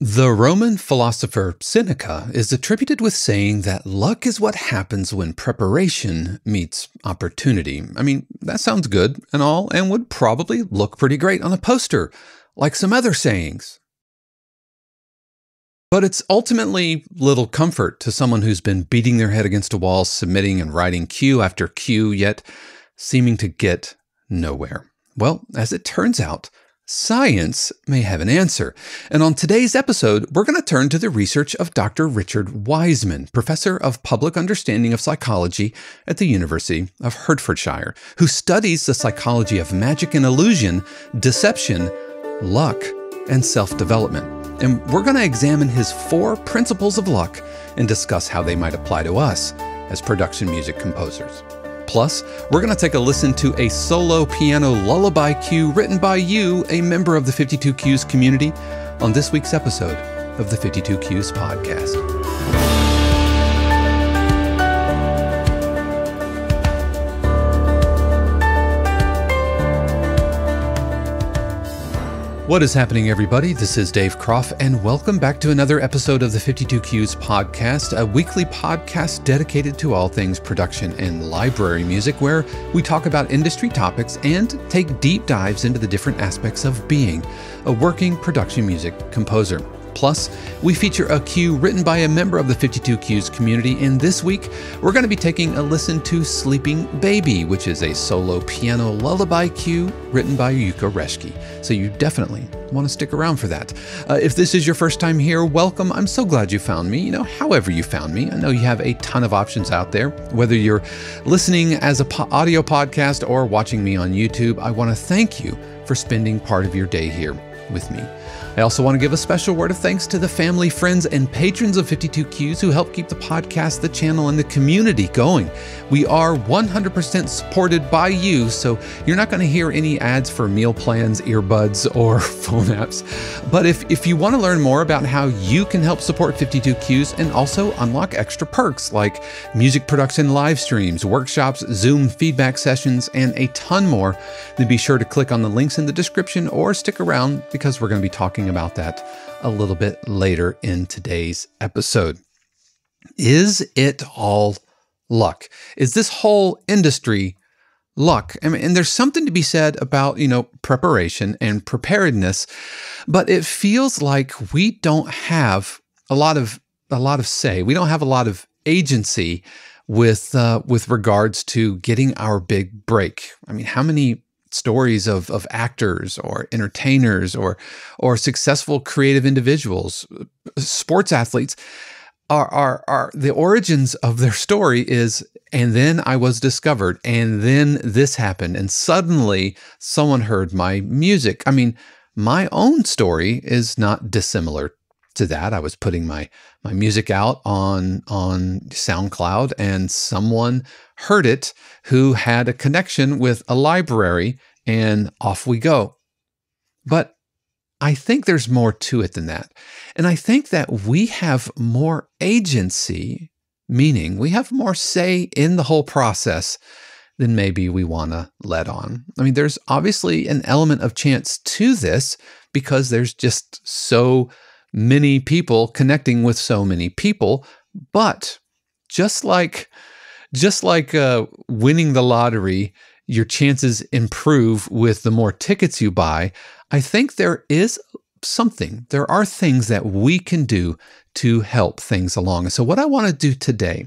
The Roman philosopher Seneca is attributed with saying that luck is what happens when preparation meets opportunity. I mean, that sounds good and all, and would probably look pretty great on a poster, like some other sayings. But it's ultimately little comfort to someone who's been beating their head against a wall, submitting and writing cue after cue, yet seeming to get nowhere. Well, as it turns out, Science may have an answer. And on today's episode, we're going to turn to the research of Dr. Richard Wiseman, professor of public understanding of psychology at the University of Hertfordshire, who studies the psychology of magic and illusion, deception, luck, and self development. And we're going to examine his four principles of luck and discuss how they might apply to us as production music composers. Plus, we're going to take a listen to a solo piano lullaby cue written by you, a member of the 52 Cues community, on this week's episode of the 52 Cues podcast. What is happening, everybody? This is Dave Kropf, and welcome back to another episode of the 52 Cues podcast, a weekly podcast dedicated to all things production and library music, where we talk about industry topics and take deep dives into the different aspects of being a working production music composer. Plus, we feature a cue written by a member of the 52 Cues community, and this week we're going to be taking a listen to Sleeping Baby, which is a solo piano lullaby cue written by Yuka Reschke. So you definitely want to stick around for that. Uh, if this is your first time here, welcome. I'm so glad you found me. You know, however you found me, I know you have a ton of options out there. Whether you're listening as a po- audio podcast or watching me on YouTube, I want to thank you for spending part of your day here with me. I also want to give a special word of thanks to the family, friends, and patrons of 52 Cues who help keep the podcast, the channel, and the community going. We are 100% supported by you, so you're not going to hear any ads for meal plans, earbuds, or phone apps. But if, if you want to learn more about how you can help support 52 Cues and also unlock extra perks like music production live streams, workshops, Zoom feedback sessions, and a ton more, then be sure to click on the links in the description or stick around because we're going to be talking about that a little bit later in today's episode. Is it all luck? Is this whole industry luck? I mean, and there's something to be said about, you know, preparation and preparedness, but it feels like we don't have a lot of a lot of say. We don't have a lot of agency with uh, with regards to getting our big break. I mean, how many stories of, of actors or entertainers or or successful creative individuals, sports athletes are, are are the origins of their story is and then I was discovered and then this happened and suddenly someone heard my music. I mean, my own story is not dissimilar to that. I was putting my my music out on on SoundCloud and someone heard it who had a connection with a library and off we go. But I think there's more to it than that. And I think that we have more agency, meaning we have more say in the whole process than maybe we want to let on. I mean, there's obviously an element of chance to this because there's just so many people connecting with so many people. But just like just like uh, winning the lottery, your chances improve with the more tickets you buy. I think there is something, there are things that we can do to help things along. And so, what I want to do today,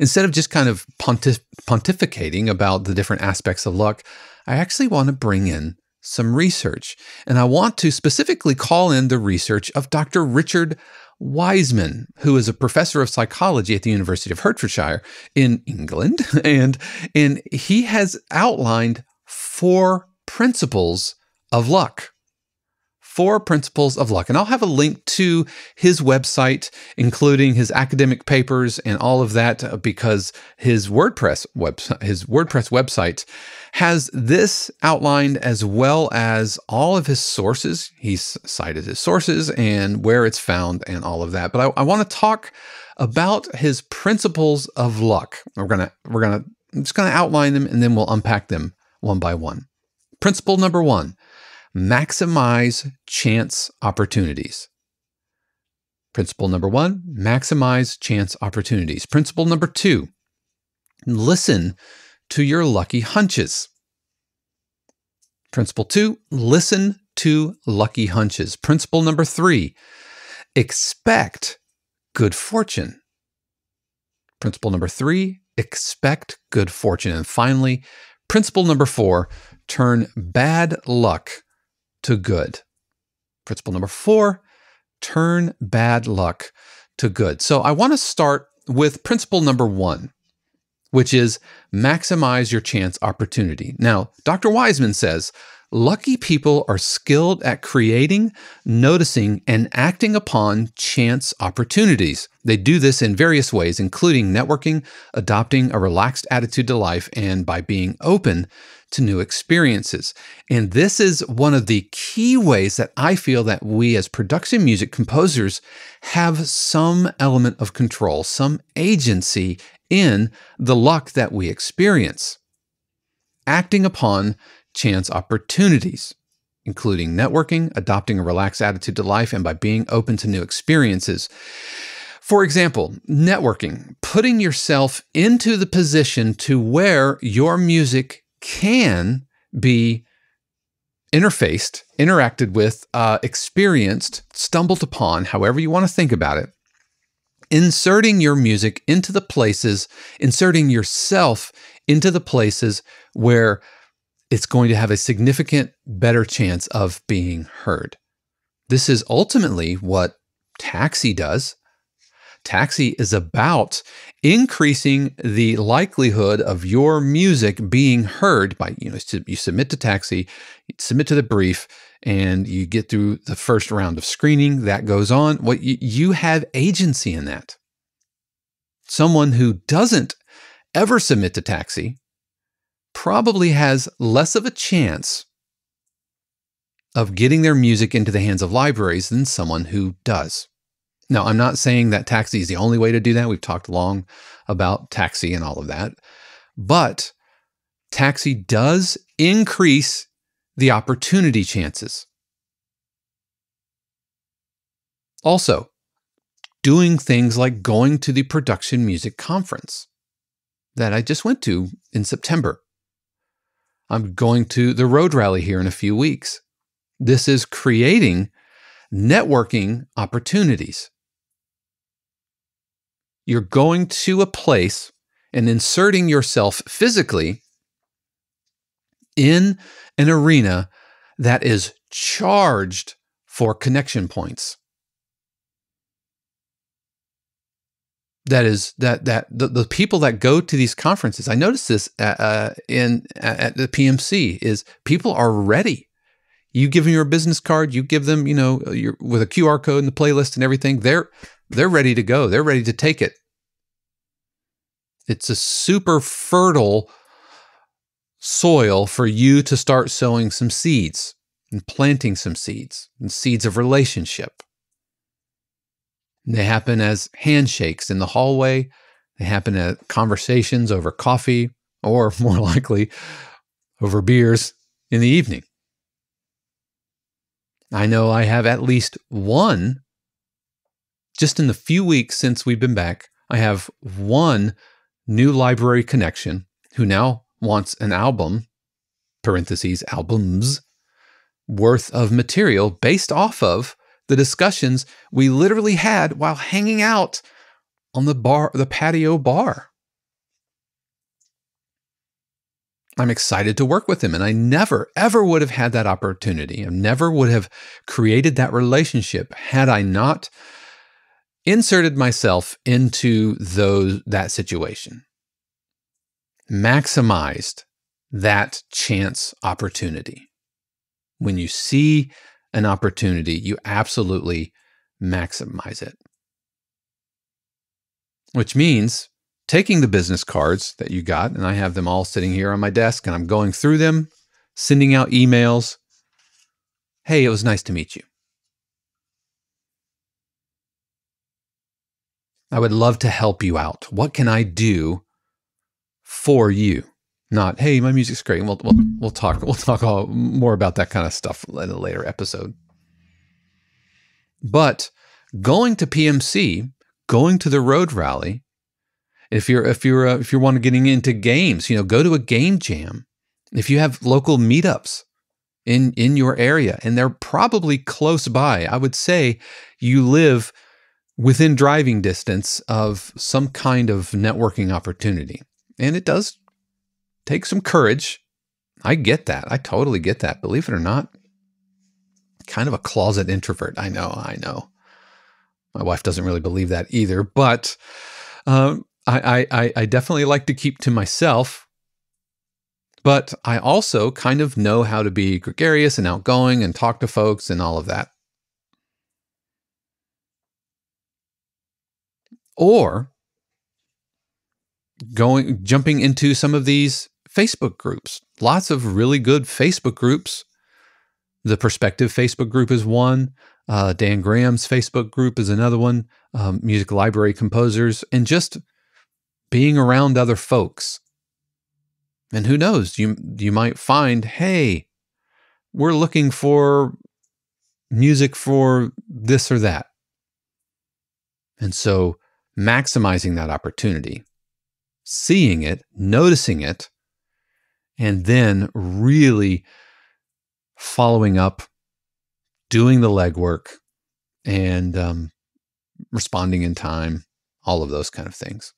instead of just kind of pontif- pontificating about the different aspects of luck, I actually want to bring in some research. And I want to specifically call in the research of Dr. Richard Wiseman, who is a professor of psychology at the University of Hertfordshire in England. And, and he has outlined four principles of luck four principles of luck. And I'll have a link to his website, including his academic papers and all of that, uh, because his WordPress website, his WordPress website has this outlined as well as all of his sources. He's cited his sources and where it's found and all of that. But I, I want to talk about his principles of luck. We're gonna we're gonna I'm just gonna outline them and then we'll unpack them one by one. Principle number one maximize chance opportunities. Principle number one, maximize chance opportunities. Principle number two, listen to your lucky hunches. Principle two, listen to lucky hunches. Principle number three, expect good fortune. Principle number three, expect good fortune. And finally, principle number four, turn bad luck to good. Principle number four, turn bad luck to good. So I want to start with principle number one, which is maximize your chance opportunity. Now, Dr. Wiseman says, Lucky people are skilled at creating, noticing, and acting upon chance opportunities. They do this in various ways, including networking, adopting a relaxed attitude to life, and by being open to new experiences. And this is one of the key ways that I feel that we as production music composers have some element of control, some agency in the luck that we experience. Acting upon chance opportunities, including networking, adopting a relaxed attitude to life, and by being open to new experiences. For example, networking, putting yourself into the position to where your music can be interfaced, interacted with, uh, experienced, stumbled upon, however you want to think about it. Inserting your music into the places, inserting yourself into the places where it's going to have a significant better chance of being heard. This is ultimately what Taxi does. Taxi is about increasing the likelihood of your music being heard by, you know, you submit to Taxi, submit to the brief, and you get through the first round of screening. That goes on. What you, you have agency in that. Someone who doesn't ever submit to Taxi probably has less of a chance of getting their music into the hands of libraries than someone who does. Now, I'm not saying that Taxi is the only way to do that. We've talked long about Taxi and all of that. But Taxi does increase the opportunity chances. Also, doing things like going to the production music conference that I just went to in September. I'm going to the road rally here in a few weeks. This is creating networking opportunities. You're going to a place and inserting yourself physically in an arena that is charged for connection points. that is that that the, the people that go to these conferences i noticed this uh, in at the pmc is people are ready you give them your business card you give them you know your with a qr code and the playlist and everything they're they're ready to go they're ready to take it it's a super fertile soil for you to start sowing some seeds and planting some seeds and seeds of relationship they happen as handshakes in the hallway. They happen at conversations over coffee, or more likely, over beers in the evening. I know I have at least one, just in the few weeks since we've been back, I have one new library connection who now wants an album, parentheses, albums, worth of material based off of the discussions we literally had while hanging out on the bar, the patio bar. I'm excited to work with him. And I never, ever would have had that opportunity. I never would have created that relationship had I not inserted myself into those, that situation, maximized that chance opportunity. When you see an opportunity, you absolutely maximize it. Which means taking the business cards that you got, and I have them all sitting here on my desk, and I'm going through them, sending out emails. Hey, it was nice to meet you. I would love to help you out. What can I do for you? Not, hey, my music's great. We'll we'll, we'll talk we'll talk all, more about that kind of stuff in a later episode. But going to PMC, going to the road rally, if you're if you're uh, if you're wanting getting into games, you know, go to a game jam. If you have local meetups in in your area, and they're probably close by, I would say you live within driving distance of some kind of networking opportunity. And it does take some courage. I get that. I totally get that. Believe it or not, kind of a closet introvert. I know, I know. My wife doesn't really believe that either, but um, I, I, I definitely like to keep to myself. But I also kind of know how to be gregarious and outgoing and talk to folks and all of that. Or going jumping into some of these Facebook groups. Lots of really good Facebook groups. The Perspective Facebook group is one. Uh, Dan Graham's Facebook group is another one. Um, music library composers, and just being around other folks. And who knows, you you might find, hey, we're looking for music for this or that. And so maximizing that opportunity, seeing it, noticing it, and then really following up, doing the legwork, and um, responding in time, all of those kind of things.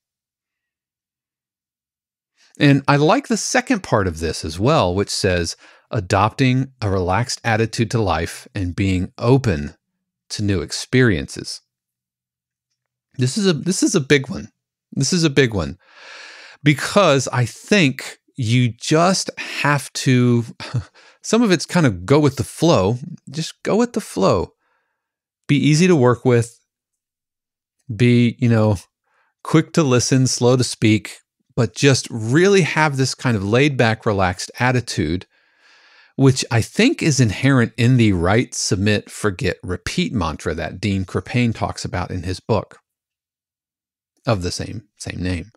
And I like the second part of this as well, which says adopting a relaxed attitude to life and being open to new experiences. This is a this is a big one. This is a big one because I think you just have to some of it's kind of go with the flow. Just go with the flow. Be easy to work with. Be, you know, quick to listen, slow to speak, but just really have this kind of laid back, relaxed attitude, which I think is inherent in the write, submit, forget, repeat mantra that Dean Krippaehne talks about in his book of the same same name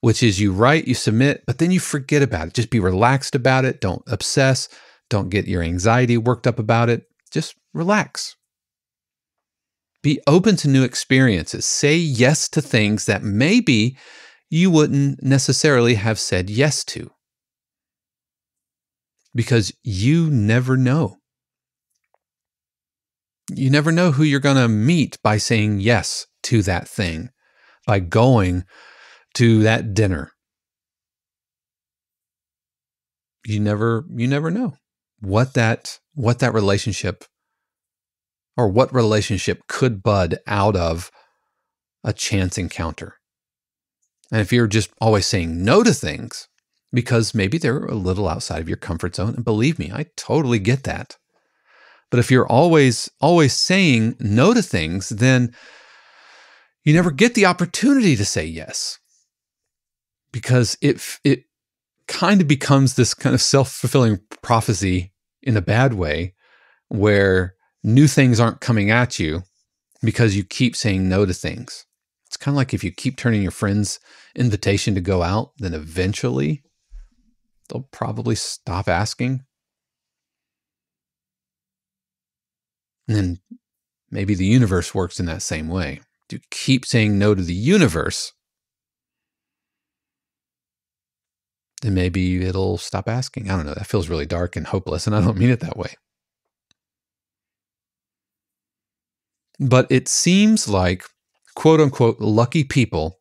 which is you write you submit but then you forget about it. Just be relaxed about it. Don't obsess. Don't get your anxiety worked up about it. Just relax. Be open to new experiences. Say yes to things that maybe you wouldn't necessarily have said yes to. Because you never know. You never know who you're going to meet by saying yes to that thing by going to that dinner. You never you never know what that what that relationship or what relationship could bud out of a chance encounter. And if you're just always saying no to things because maybe they're a little outside of your comfort zone, and believe me, I totally get that. But if you're always always saying no to things, then you never get the opportunity to say yes because it it kind of becomes this kind of self-fulfilling prophecy in a bad way where new things aren't coming at you because you keep saying no to things. It's kind of like if you keep turning your friends invitation to go out, then eventually they'll probably stop asking. And then maybe the universe works in that same way to keep saying no to the universe, then maybe it'll stop asking. I don't know. That feels really dark and hopeless, and I don't mean it that way. But it seems like quote unquote lucky people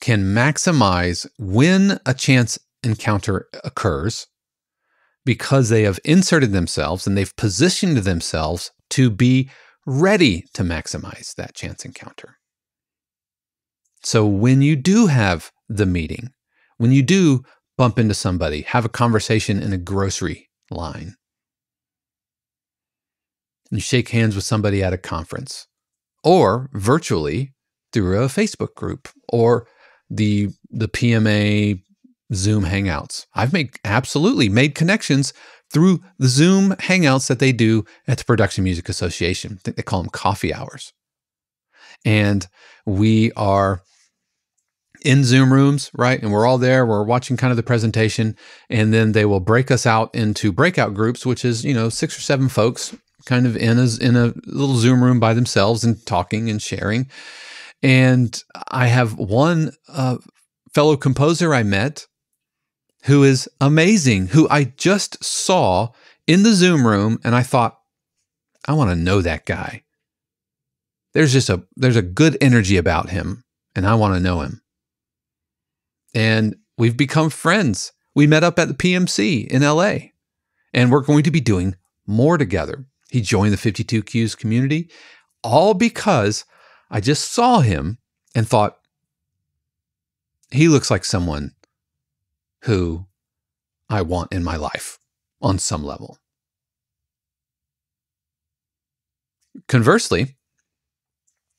can maximize when a chance encounter occurs because they have inserted themselves and they've positioned themselves to be ready to maximize that chance encounter. So when you do have the meeting, when you do bump into somebody, have a conversation in a grocery line, you shake hands with somebody at a conference, or virtually through a Facebook group or the the PMA Zoom Hangouts. I've made absolutely made connections through the Zoom hangouts that they do at the Production Music Association. I think they call them coffee hours. And we are in Zoom rooms, right? And we're all there, we're watching kind of the presentation, and then they will break us out into breakout groups, which is, you know, six or seven folks kind of in a, in a little Zoom room by themselves and talking and sharing. And I have one uh, fellow composer I met who is amazing, who I just saw in the Zoom room, and I thought, I want to know that guy. There's just a there's a good energy about him, and I want to know him. And we've become friends. We met up at the PMC in LA, and we're going to be doing more together. He joined the 52 Cues community, all because I just saw him and thought, he looks like someone who I want in my life on some level. Conversely,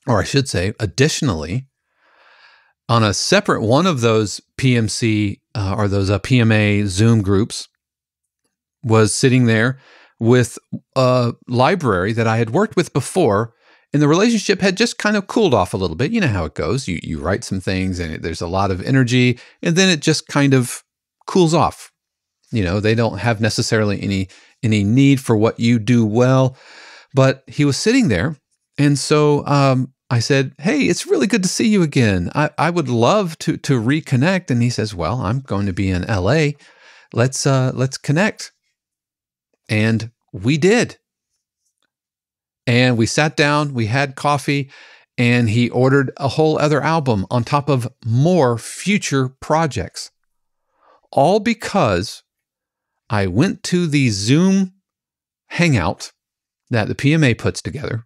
or I should say, additionally, on a separate one of those PMC uh, or those uh, PMA Zoom groups, was sitting there with a library that I had worked with before, and the relationship had just kind of cooled off a little bit. You know how it goes. You you write some things, and it, there's a lot of energy, and then it just kind of cools off. You know, they don't have necessarily any any need for what you do well, but he was sitting there, and so um, I said, "Hey, it's really good to see you again. I, I would love to to reconnect." And he says, "Well, I'm going to be in L.A. Let's uh, let's connect." And we did. And we sat down, we had coffee, and he ordered a whole other album on top of more future projects. All because I went to the Zoom hangout that the PMA puts together,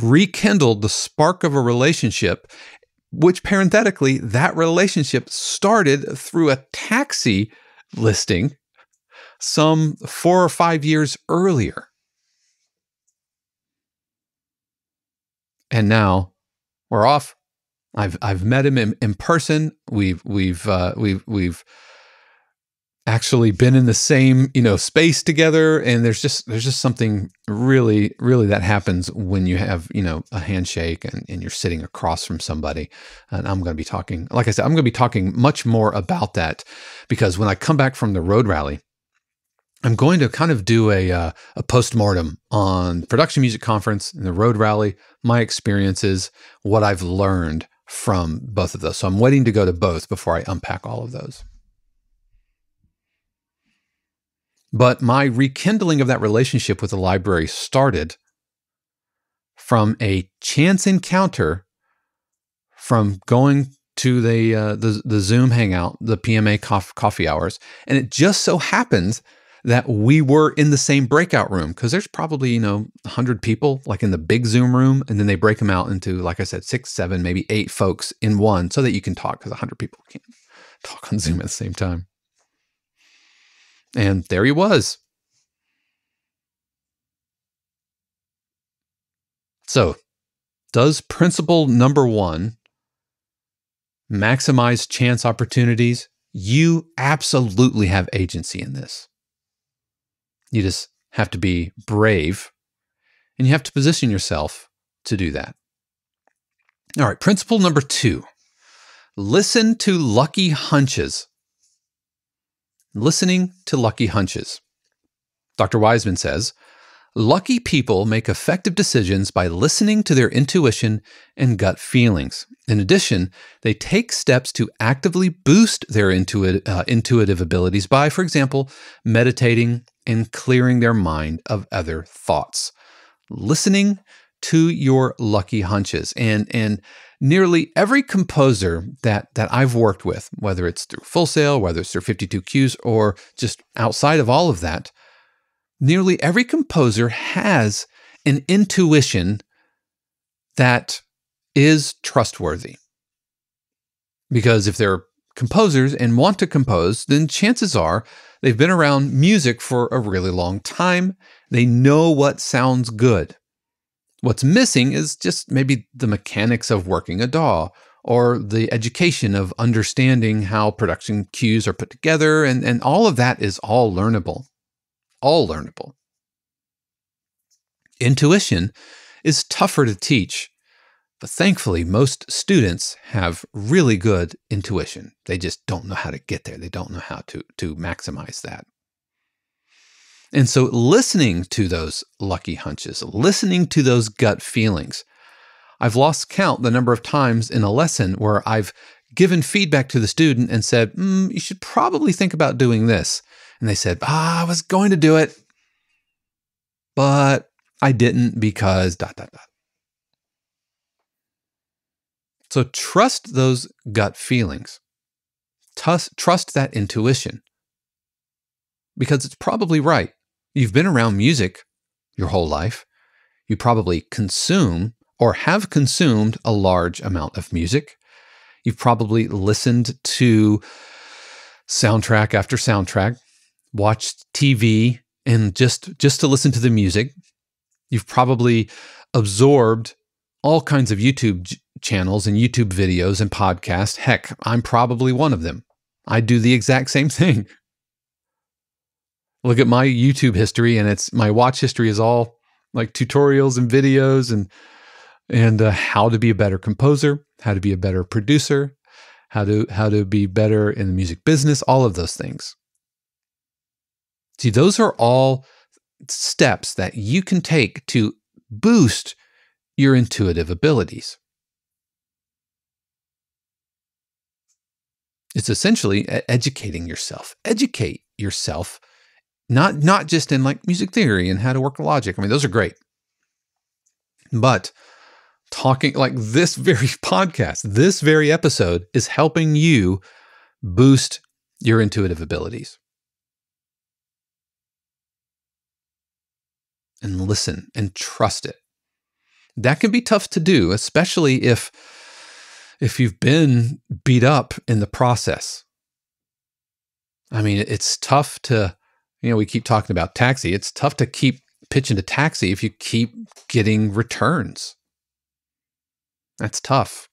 rekindled the spark of a relationship, which parenthetically, that relationship started through a taxi listing some four or five years earlier. And now we're off. I've I've met him in, in person. We've we've uh, we've we've actually been in the same you know space together and there's just there's just something really really that happens when you have you know a handshake and, and you're sitting across from somebody and i'm going to be talking like i said i'm going to be talking much more about that because when i come back from the road rally I'm going to kind of do a uh, a postmortem on production music conference and the road rally, my experiences, what I've learned from both of those. So I'm waiting to go to both before I unpack all of those. But my rekindling of that relationship with the library started from a chance encounter from going to the uh, the, the Zoom hangout, the PMA coffee hours, and it just so happens that we were in the same breakout room because there's probably you know 100 people like in the big zoom room and then they break them out into like i said six seven maybe eight folks in one so that you can talk because 100 people can't talk on zoom at the same time. And there he was. So does principle number one maximize chance opportunities? You absolutely have agency in this you just have to be brave and you have to position yourself to do that. All right, principle number two listen to lucky hunches. Listening to lucky hunches. Dr. Wiseman says, Lucky people make effective decisions by listening to their intuition and gut feelings. In addition, they take steps to actively boost their intuit, uh, intuitive abilities by, for example, meditating and clearing their mind of other thoughts. Listening to your lucky hunches. And, and nearly every composer that, that I've worked with, whether it's through Full Sail, whether it's through 52 Cues, or just outside of all of that, nearly every composer has an intuition that is trustworthy. Because if they're composers and want to compose, then chances are they've been around music for a really long time. They know what sounds good. What's missing is just maybe the mechanics of working a DAW or the education of understanding how production cues are put together. And, and all of that is all learnable all learnable. Intuition is tougher to teach But thankfully, most students have really good intuition. They just don't know how to get there. They don't know how to, to maximize that. And so, listening to those lucky hunches, listening to those gut feelings, I've lost count the number of times in a lesson where I've given feedback to the student and said, mm, You should probably think about doing this. And they said, ah, I was going to do it, but I didn't because dot, dot, dot. So trust those gut feelings. Trust, trust that intuition because it's probably right. You've been around music your whole life. You probably consume or have consumed a large amount of music. You've probably listened to soundtrack after soundtrack, watched TV and just just to listen to the music. You've probably absorbed all kinds of YouTube channels and YouTube videos and podcasts. Heck, I'm probably one of them. I do the exact same thing. Look at my YouTube history, and it's my watch history is all like tutorials and videos and and uh, how to be a better composer, how to be a better producer, how to how to be better in the music business, all of those things. See, those are all steps that you can take to boost your intuitive abilities. It's essentially educating yourself. Educate yourself, not not just in like music theory and how to work logic. I mean, those are great. But talking like this very podcast, this very episode is helping you boost your intuitive abilities. And listen and trust it. That can be tough to do, especially if if you've been beat up in the process. I mean, it's tough to, you know, we keep talking about taxi. It's tough to keep pitching to taxi if you keep getting returns. That's tough.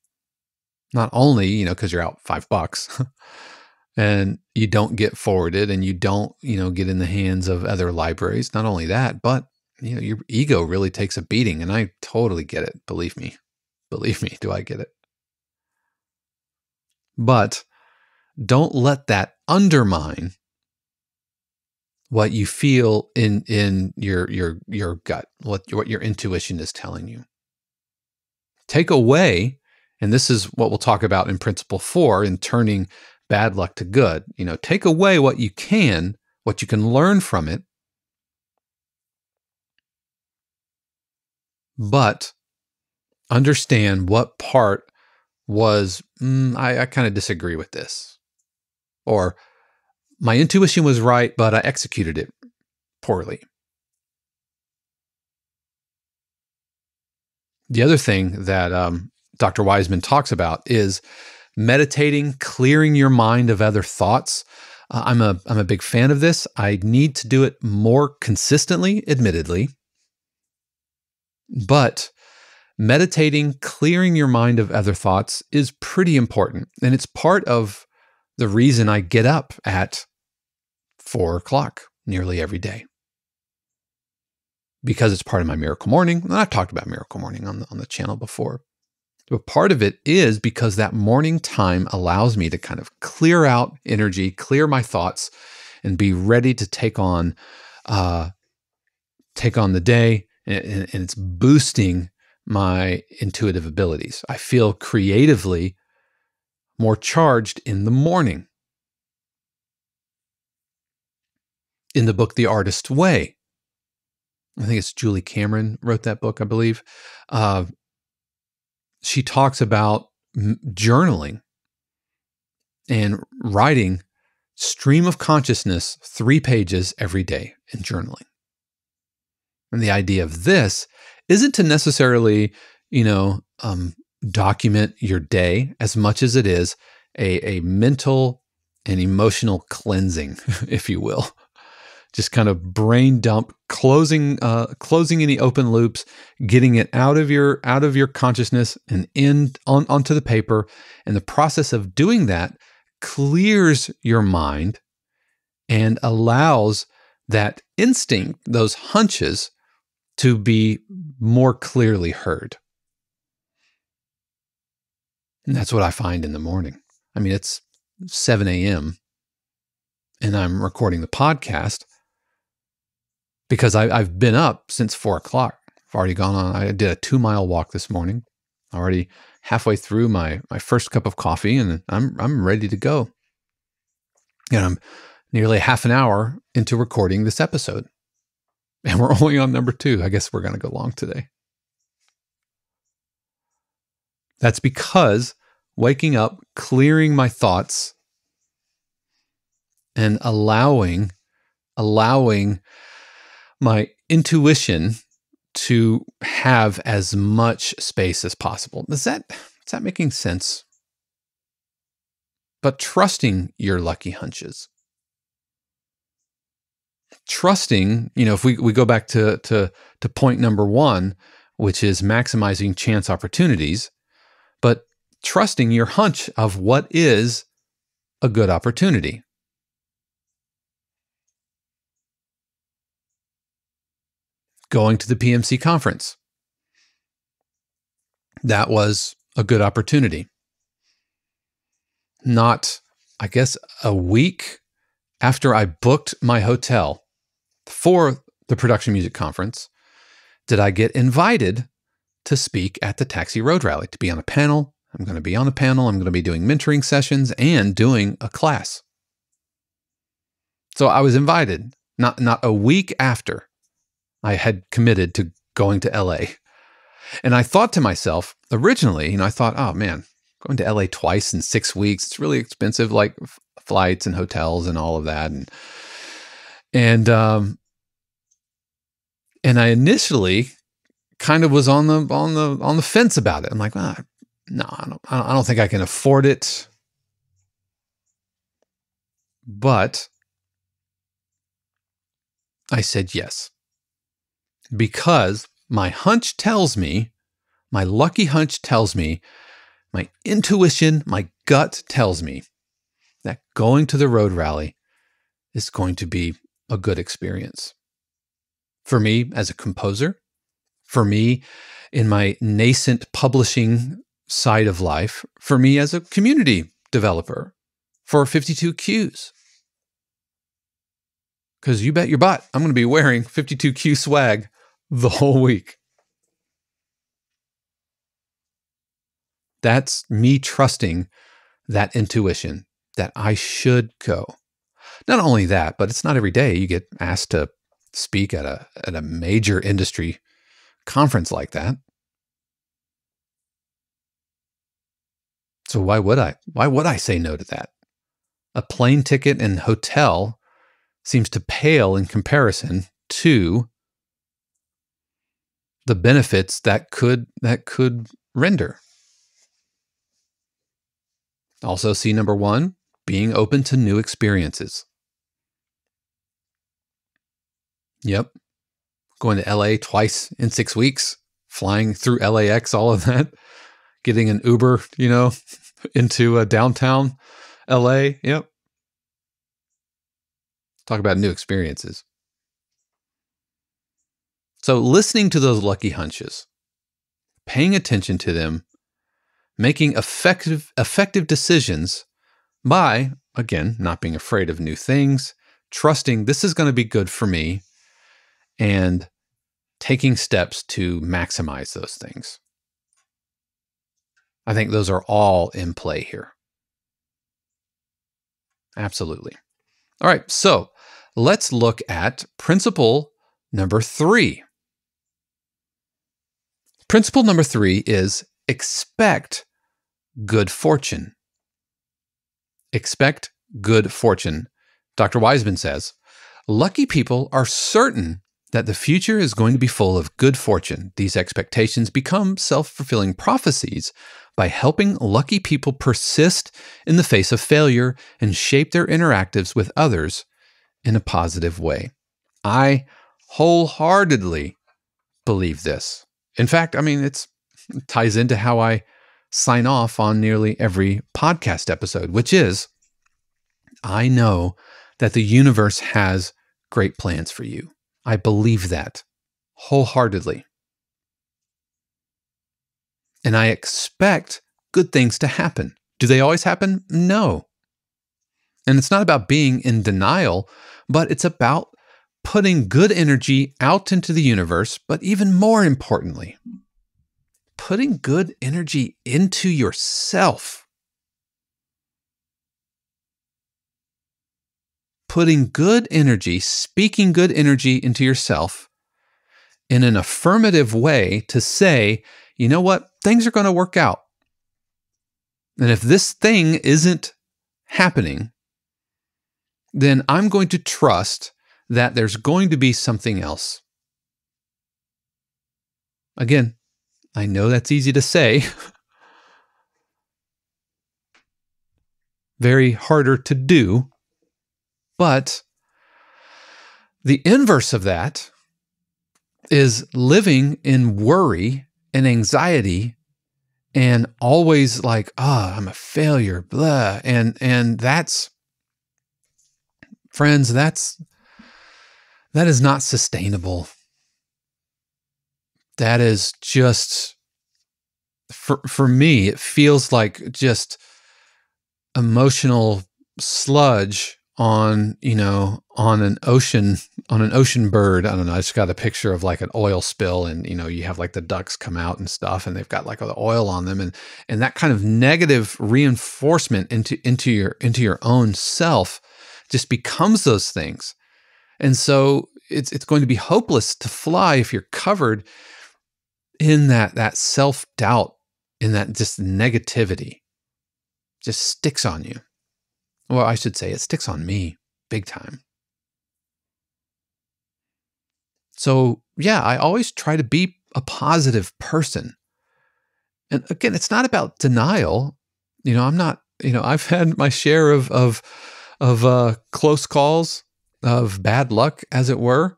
Not only, you know, because you're out five bucks and you don't get forwarded and you don't, you know, get in the hands of other libraries. Not only that, but, you know, your ego really takes a beating. And I totally get it. Believe me. Believe me, do I get it? But don't let that undermine what you feel in in your your your gut, what what your intuition is telling you. Take away, and this is what we'll talk about in principle 4 in turning bad luck to good. You know, take away what you can, what you can learn from it. But understand what part was mm, I, I kind of disagree with this. Or my intuition was right, but I executed it poorly. The other thing that um, Dr. Wiseman talks about is meditating, clearing your mind of other thoughts. Uh, I'm a I'm a big fan of this. I need to do it more consistently, admittedly. But meditating, clearing your mind of other thoughts is pretty important. And it's part of the reason I get up at four o'clock nearly every day. Because it's part of my miracle morning. And I've talked about miracle morning on the, on the channel before. But part of it is because that morning time allows me to kind of clear out energy, clear my thoughts, and be ready to take on uh, take on the day. And, and it's boosting my intuitive abilities. I feel creatively more charged in the morning. In the book, The Artist's Way, I think it's Julie Cameron wrote that book, I believe. Uh, she talks about journaling and writing stream of consciousness three pages every day in journaling. And the idea of this isn't to necessarily, you know, um, document your day as much as it is a, a mental and emotional cleansing, if you will. Just kind of brain dump, closing uh, closing any open loops, getting it out of your out of your consciousness and in on, onto the paper. And the process of doing that clears your mind and allows that instinct, those hunches, to be more clearly heard. And that's what I find in the morning. I mean, it's 7 a.m. and I'm recording the podcast because I, have been up since four o'clock. I've already gone on, I did a two mile walk this morning, already halfway through my, my first cup of coffee, and I'm, I'm ready to go. And I'm nearly half an hour into recording this episode. And we're only on number two. I guess we're going to go long today. That's because waking up, clearing my thoughts, and allowing, allowing my intuition to have as much space as possible. Is that is that making sense? But trusting your lucky hunches. Trusting, you know, if we, we go back to, to, to point number one, which is maximizing chance opportunities, but trusting your hunch of what is a good opportunity. Going to the PMC conference. That was a good opportunity. Not, I guess, a week after I booked my hotel for the production music conference, did I get invited to speak at the Taxi Road Rally, to be on a panel. I'm going to be on a panel. I'm going to be doing mentoring sessions and doing a class. So I was invited not, not a week after I had committed to going to LA. And I thought to myself, originally, you know, I thought, oh man, going to LA twice in six weeks, it's really expensive, like flights and hotels and all of that. And, and, um, and I initially kind of was on the on the on the fence about it. I'm like, well, no, I don't, I don't think I can afford it. But I said yes because my hunch tells me, my lucky hunch tells me, my intuition, my gut tells me that going to the road rally is going to be a good experience. For me as a composer, for me in my nascent publishing side of life, for me as a community developer for 52 Cues. Because you bet your butt, I'm going to be wearing 52Q swag the whole week. That's me trusting that intuition that I should go. Not only that, but it's not every day you get asked to speak at a at a major industry conference like that. So why would I? Why would I say no to that? A plane ticket and hotel seems to pale in comparison to the benefits that could that could render. Also see number 1, being open to new experiences. Yep, going to LA twice in six weeks, flying through LAX, all of that, getting an Uber, you know, into uh, a downtown LA. Yep. Talk about new experiences. So, listening to those lucky hunches, paying attention to them, making effective, effective decisions by, again, not being afraid of new things, trusting this is going to be good for me, and taking steps to maximize those things. I think those are all in play here. Absolutely. All right, so let's look at principle number three. Principle number three is expect good fortune. Expect good fortune. Dr. Wiseman says, lucky people are certain that the future is going to be full of good fortune. These expectations become self fulfilling prophecies by helping lucky people persist in the face of failure and shape their interactives with others in a positive way. I wholeheartedly believe this. In fact, I mean, it ties into how I sign off on nearly every podcast episode, which is I know that the universe has great plans for you. I believe that wholeheartedly. And I expect good things to happen. Do they always happen? No. And it's not about being in denial, but it's about putting good energy out into the universe, but even more importantly, putting good energy into yourself. Putting good energy, speaking good energy into yourself in an affirmative way to say, you know what, things are going to work out. And if this thing isn't happening, then I'm going to trust that there's going to be something else. Again, I know that's easy to say, very harder to do, but the inverse of that is living in worry and anxiety and always like, ah, oh, I'm a failure, blah. And and that's friends, that's that is not sustainable. That is just for for me, it feels like just emotional sludge on you know on an ocean on an ocean bird. I don't know i just got a picture of like an oil spill and you know you have like the ducks come out and stuff and they've got like all the oil on them and and that kind of negative reinforcement into into your into your own self just becomes those things. And so it's it's going to be hopeless to fly if you're covered in that that self-doubt in that just negativity just sticks on you well, I should say it sticks on me big time. So, yeah, I always try to be a positive person. And again, it's not about denial. You know, I'm not, you know, I've had my share of of of uh close calls, of bad luck as it were.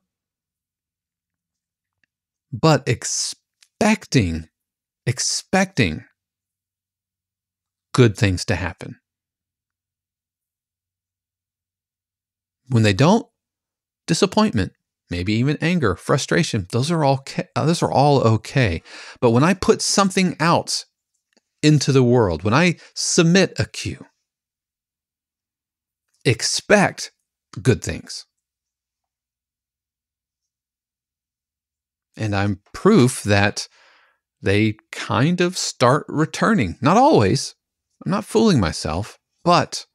But expecting expecting good things to happen. When they don't, disappointment, maybe even anger, frustration, those are all uh, those are all okay. But when I put something out into the world, when I submit a cue, expect good things. And I'm proof that they kind of start returning. Not always. I'm not fooling myself, but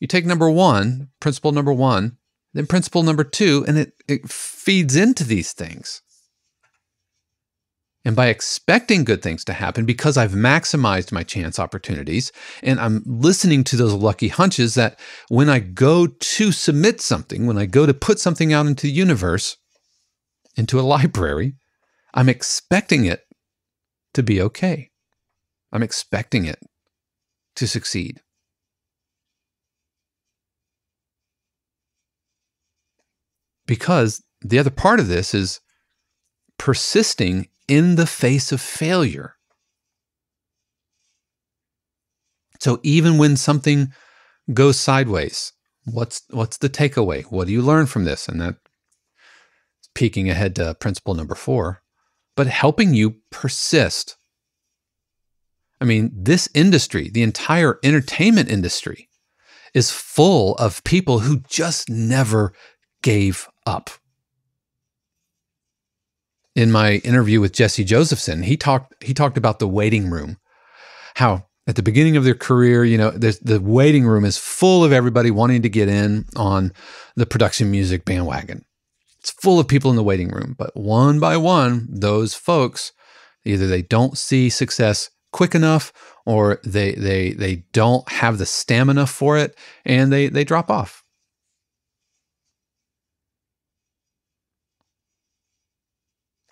you take number one, principle number one, then principle number two, and it, it feeds into these things. And by expecting good things to happen, because I've maximized my chance opportunities and I'm listening to those lucky hunches, that when I go to submit something, when I go to put something out into the universe, into a library, I'm expecting it to be okay. I'm expecting it to succeed. Because the other part of this is persisting in the face of failure. So even when something goes sideways, what's what's the takeaway? What do you learn from this? And that peeking ahead to principle number 4, but helping you persist. I mean, this industry, the entire entertainment industry is full of people who just never gave up. In my interview with Jesse Josephson, he talked he talked about the waiting room. How at the beginning of their career, you know, the waiting room is full of everybody wanting to get in on the production music bandwagon. It's full of people in the waiting room, but one by one, those folks either they don't see success quick enough or they they they don't have the stamina for it and they they drop off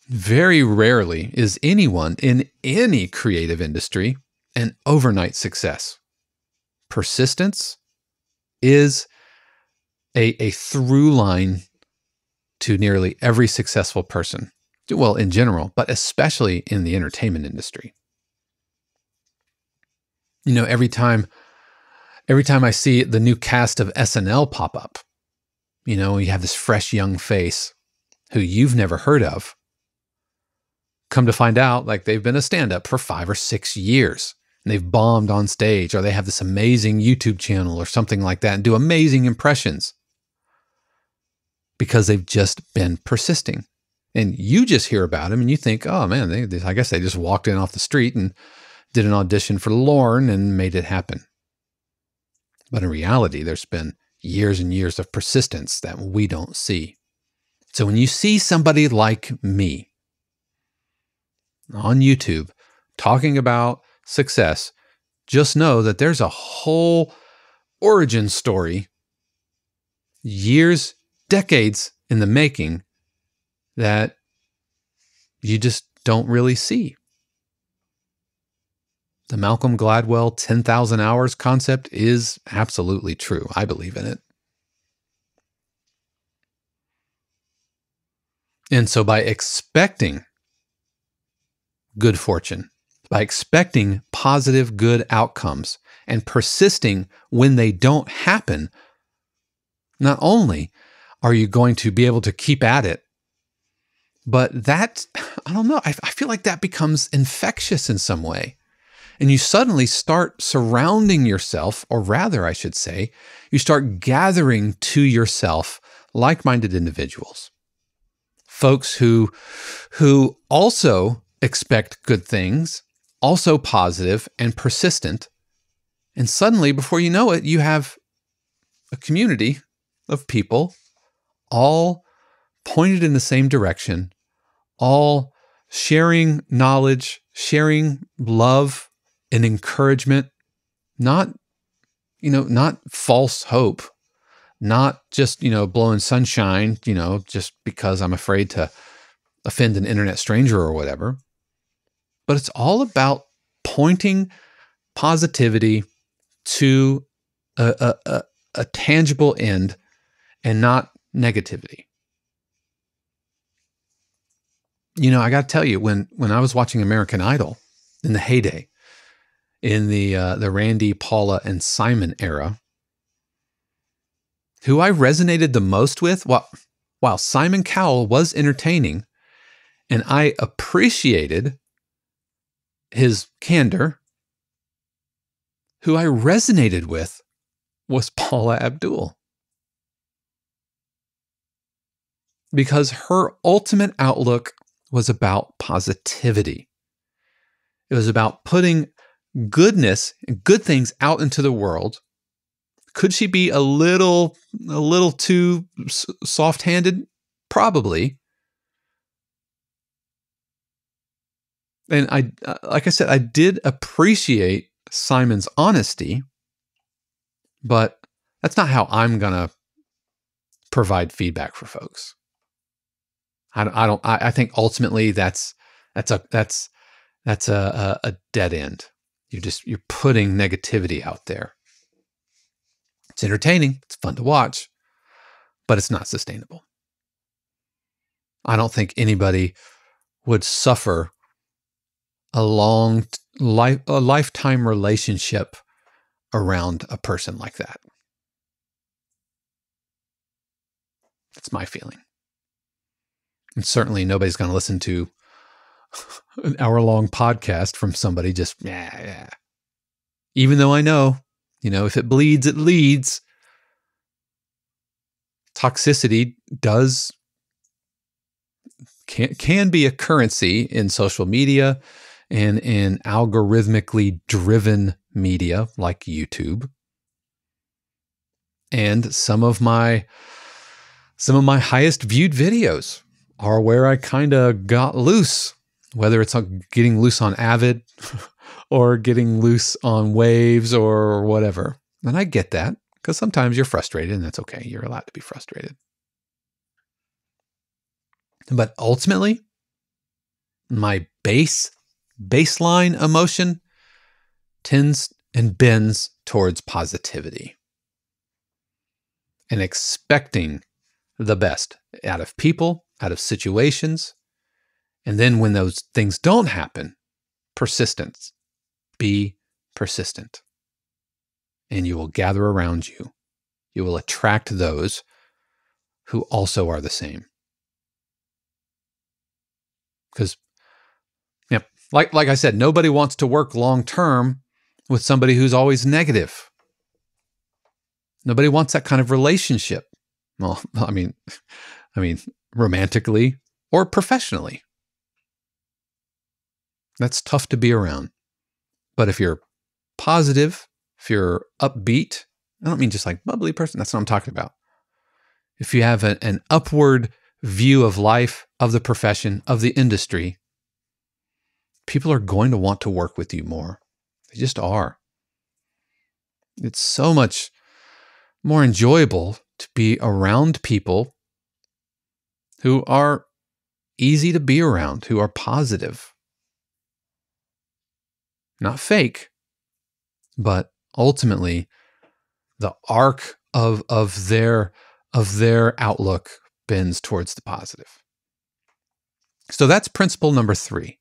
Very rarely is anyone in any creative industry an overnight success. Persistence is a, a through line to nearly every successful person. Well, in general, but especially in the entertainment industry. You know, every time every time I see the new cast of SNL pop up, you know, you have this fresh young face who you've never heard of come to find out, like they've been a stand up for five or six years. and they've bombed on stage or they have this amazing YouTube channel or something like that and do amazing impressions because they've just been persisting. And you just hear about them and you think, oh man, they, I guess they just walked in off the street and did an audition for Lorne and made it happen. But in reality, there's been years and years of persistence that we don't see. So when you see somebody like me on YouTube talking about success, just know that there's a whole origin story, years, decades in the making, that you just don't really see. The Malcolm Gladwell 10,000 hours concept is absolutely true. I believe in it. And so by expecting good fortune, by expecting positive, good outcomes and persisting when they don't happen, not only are you going to be able to keep at it, but that, I don't know, I, I feel like that becomes infectious in some way. And you suddenly start surrounding yourself, or rather, I should say, you start gathering to yourself like minded individuals folks who who also expect good things, also positive and persistent. And suddenly, before you know it, you have a community of people all pointed in the same direction, all sharing knowledge, sharing love and encouragement, not, you know, not false hope, not just, you know, blowing sunshine, you know, just because I'm afraid to offend an internet stranger or whatever. But it's all about pointing positivity to a, a, a, a tangible end and not negativity. You know, I got to tell you, when when I was watching American Idol in the heyday, in the uh, the Randy, Paula, and Simon era, who I resonated the most with, while, while Simon Cowell was entertaining and I appreciated his candor, who I resonated with was Paula Abdul. Because her ultimate outlook was about positivity. It was about putting goodness and good things out into the world could she be a little a little too soft-handed? Probably. And I uh, like I said I did appreciate Simon's honesty, but that's not how I'm going to provide feedback for folks. I don't, I don't I, think ultimately that's that's a that's that's a, a, a dead end. You just you're putting negativity out there. It's entertaining, it's fun to watch, but it's not sustainable. I don't think anybody would suffer a long life a lifetime relationship around a person like that. That's my feeling. And certainly nobody's going to listen to an hour long podcast from somebody just, yeah, yeah. Even though I know you know, if it bleeds, it leads. Toxicity does can can be a currency in social media and in algorithmically driven media like YouTube. And some of my some of my highest viewed videos are where I kind of got loose, whether it's getting loose on Avid or getting loose on waves or whatever. And I get that because sometimes you're frustrated and that's okay. You're allowed to be frustrated. But ultimately, my base, baseline emotion tends and bends towards positivity and expecting the best out of people, out of situations. And then when those things don't happen, persistence, be persistent, and you will gather around you. You will attract those who also are the same. Because, like like I said, nobody wants to work long term with somebody who's always negative. Nobody wants that kind of relationship. Well, I mean, I mean, romantically or professionally. That's tough to be around. But if you're positive, if you're upbeat, I don't mean just like bubbly person, that's what I'm talking about. If you have a, an upward view of life, of the profession, of the industry, people are going to want to work with you more. They just are. It's so much more enjoyable to be around people who are easy to be around, who are positive. Not fake, but ultimately the arc of, of their of their outlook bends towards the positive. So that's principle number three,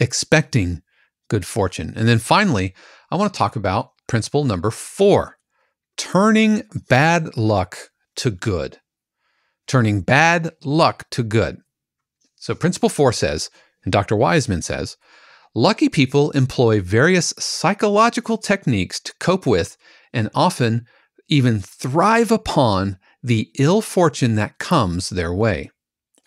expecting good fortune. And then finally, I want to talk about principle number four, turning bad luck to good. Turning bad luck to good. So, principle four says, and Dr. Wiseman says, lucky people employ various psychological techniques to cope with and often even thrive upon the ill fortune that comes their way.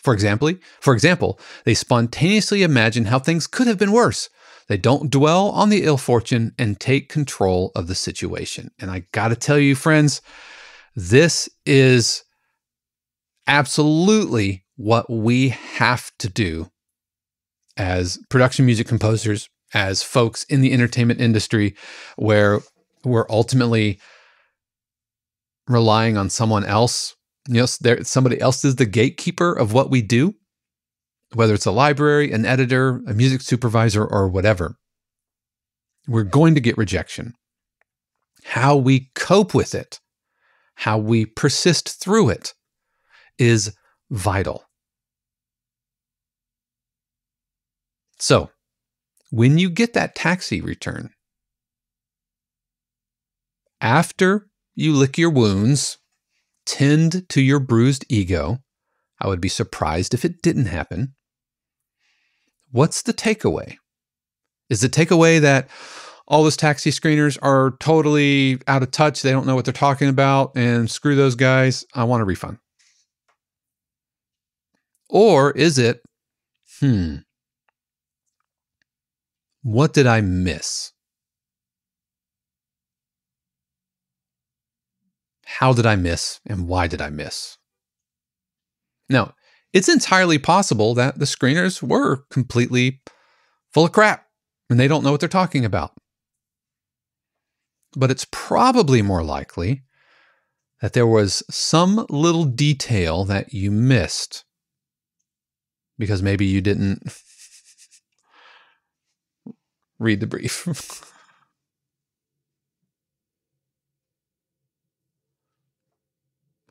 For example, for example, they spontaneously imagine how things could have been worse. They don't dwell on the ill fortune and take control of the situation. And I got to tell you, friends, this is absolutely what we have to do as production music composers, as folks in the entertainment industry, where we're ultimately relying on someone else. You know, there, somebody else is the gatekeeper of what we do, whether it's a library, an editor, a music supervisor, or whatever. We're going to get rejection. How we cope with it, how we persist through it, is vital. So, when you get that taxi return, after you lick your wounds, tend to your bruised ego. I would be surprised if it didn't happen. What's the takeaway? Is the takeaway that all those taxi screeners are totally out of touch? They don't know what they're talking about, and screw those guys. I want a refund. Or is it, hmm, what did I miss? How did I miss and why did I miss? Now, it's entirely possible that the screeners were completely full of crap and they don't know what they're talking about. But it's probably more likely that there was some little detail that you missed because maybe you didn't read the brief.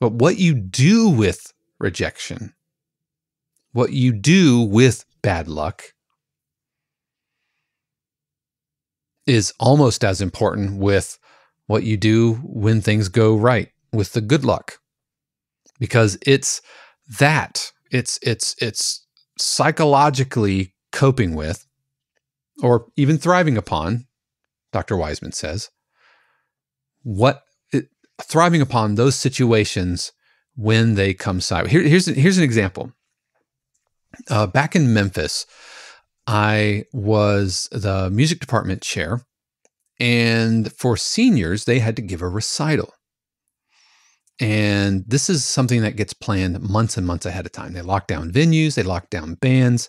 But what you do with rejection, what you do with bad luck, is almost as important with what you do when things go right with the good luck. Because it's that it's it's it's psychologically coping with or even thriving upon dr wiseman says what thriving upon those situations when they come side. Here, here's here's an example. Uh, back in Memphis, I was the music department chair, and for seniors, they had to give a recital. And this is something that gets planned months and months ahead of time. They lock down venues, they lock down bands,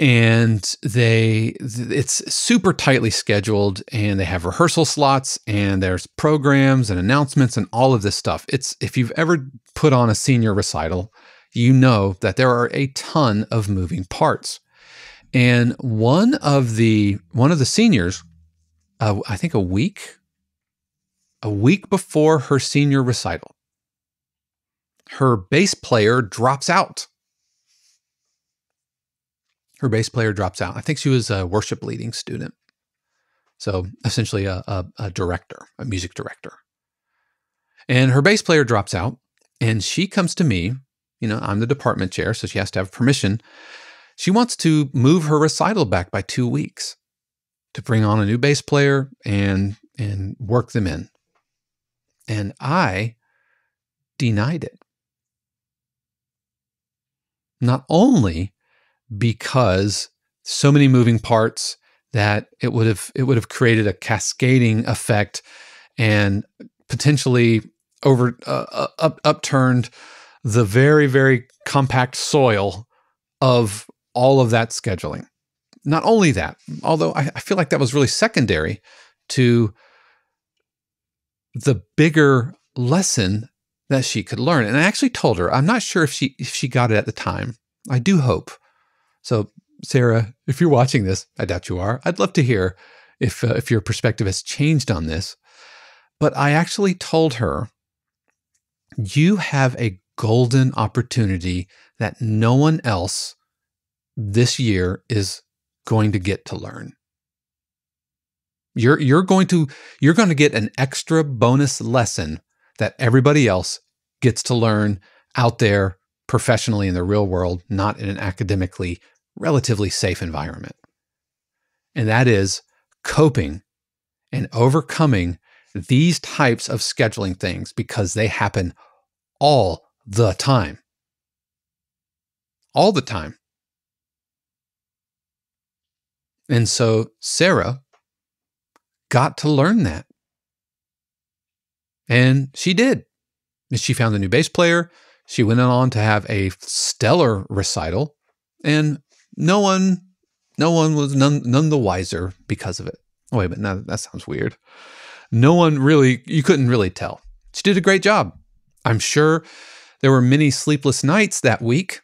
and they it's super tightly scheduled and they have rehearsal slots and there's programs and announcements and all of this stuff. It's if you've ever put on a senior recital you know that there are a ton of moving parts. And one of the one of the seniors uh, i think a week a week before her senior recital her bass player drops out her bass player drops out. I think she was a worship leading student. So essentially a, a, a director, a music director. And her bass player drops out and she comes to me. You know, I'm the department chair, so she has to have permission. She wants to move her recital back by two weeks. to bring on a new bass player and and work them in. And I denied it. Not only because so many moving parts that it would have it would have created a cascading effect and potentially over uh, uh up, upturned the very very compact soil of all of that scheduling. Not only that, although I, I feel like that was really secondary to the bigger lesson that she could learn. And I actually told her, I'm not sure if she if she got it at the time. I do hope. So Sarah, if you're watching this, I doubt you are. I'd love to hear if uh, if your perspective has changed on this. But I actually told her you have a golden opportunity that no one else this year is going to get to learn. You're you're going to you're going to get an extra bonus lesson that everybody else gets to learn out there professionally in the real world, not in an academically relatively safe environment. And that is coping and overcoming these types of scheduling things because they happen all the time. All the time. And so Sarah got to learn that. And she did. She found a new bass player. She went on to have a stellar recital, and no one, no one was none, none the wiser because of it. Wait, but now that sounds weird. No one really, you couldn't really tell. She did a great job. I'm sure there were many sleepless nights that week,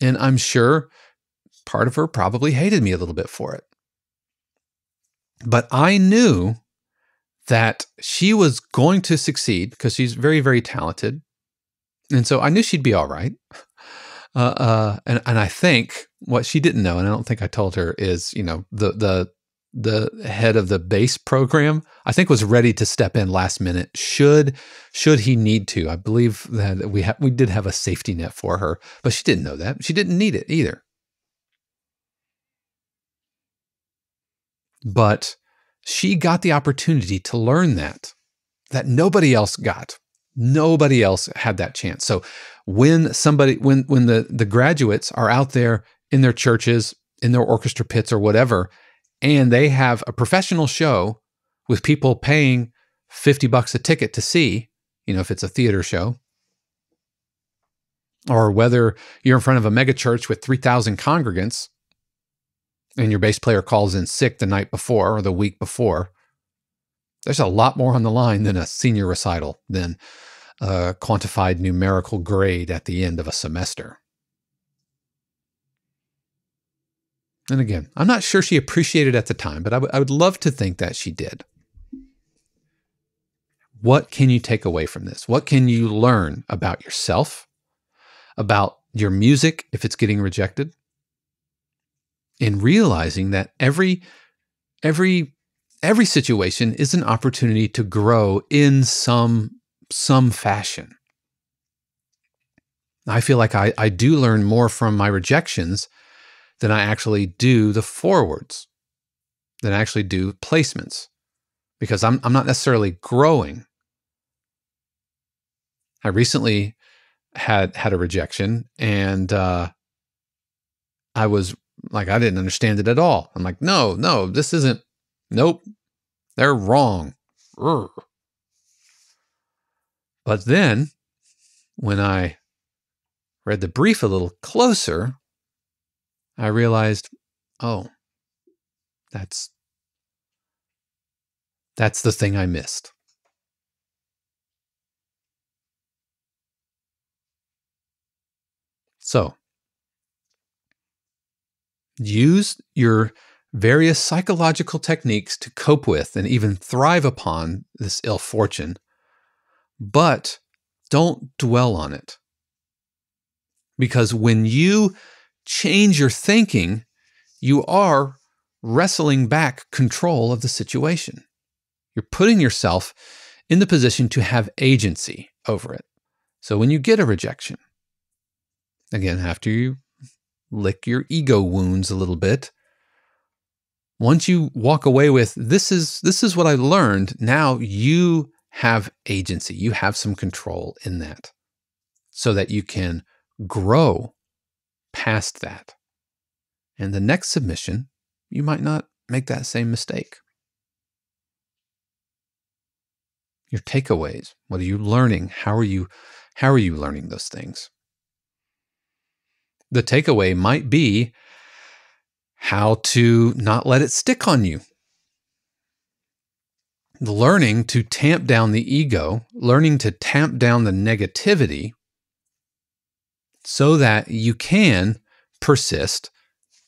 and I'm sure part of her probably hated me a little bit for it. But I knew that she was going to succeed because she's very, very talented. And so I knew she'd be all right. Uh, uh, and, and I think what she didn't know, and I don't think I told her, is you know the the the head of the bass program, I think was ready to step in last minute should should he need to. I believe that we ha- we did have a safety net for her, but she didn't know that. She didn't need it either. But she got the opportunity to learn that that nobody else got. Nobody else had that chance. So when somebody when when the the graduates are out there in their churches, in their orchestra pits or whatever, and they have a professional show with people paying 50 bucks a ticket to see, you know, if it's a theater show, or whether you're in front of a megachurch with 3,000 congregants and your bass player calls in sick the night before or the week before, there's a lot more on the line than a senior recital, than a quantified numerical grade at the end of a semester. And again, I'm not sure she appreciated at the time, but I, would love to think that she did. What can you take away from this? What can you learn about yourself, about your music if it's getting rejected? In realizing that every every every situation is an opportunity to grow in some some fashion. I feel like I, I do learn more from my rejections than I actually do the forwards, than I actually do placements, because I'm, I'm not necessarily growing. I recently had had a rejection and uh, I was like, I didn't understand it at all. I'm like, no, no, this isn't, nope, they're wrong. Urgh. But then when I read the brief a little closer, I realized, oh, that's that's the thing I missed. So, use your various psychological techniques to cope with and even thrive upon this ill fortune, but don't dwell on it. Because when you change your thinking, you are wrestling back control of the situation. You're putting yourself in the position to have agency over it. So when you get a rejection, again, after you lick your ego wounds a little bit, once you walk away with this is this is what I learned, now you have agency. You have some control in that so that you can grow past that. And the next submission, you might not make that same mistake. Your takeaways, what are you learning? How are you how are you learning those things? The takeaway might be how to not let it stick on you. Learning to tamp down the ego, learning to tamp down the negativity so that you can persist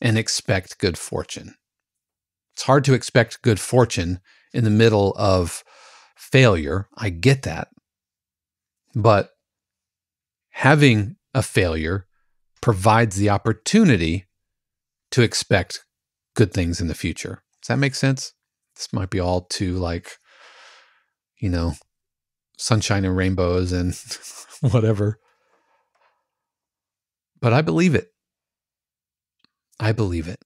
and expect good fortune. It's hard to expect good fortune in the middle of failure. I get that. But having a failure provides the opportunity to expect good things in the future. Does that make sense? This might be all too like, you know, sunshine and rainbows and whatever. But I believe it. I believe it.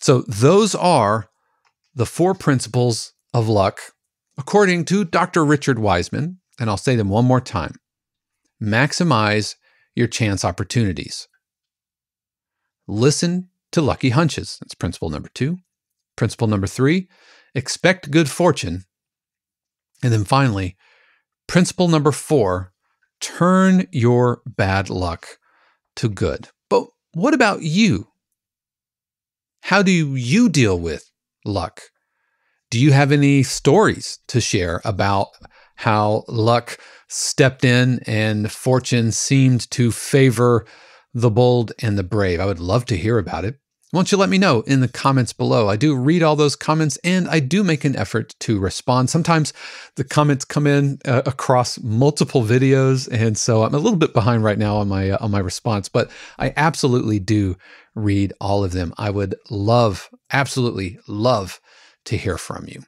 So, those are the four principles of luck according to Dr. Richard Wiseman. And I'll say them one more time maximize your chance opportunities. Listen to lucky hunches. That's principle number two. Principle number three expect good fortune. And then finally, principle number four turn your bad luck to good. But what about you? How do you deal with luck? Do you have any stories to share about how luck stepped in and fortune seemed to favor the bold and the brave? I would love to hear about it. Why don't you let me know in the comments below? I do read all those comments and I do make an effort to respond. Sometimes the comments come in uh, across multiple videos and so I'm a little bit behind right now on my uh, on my response, but I absolutely do read all of them. I would love absolutely love to hear from you.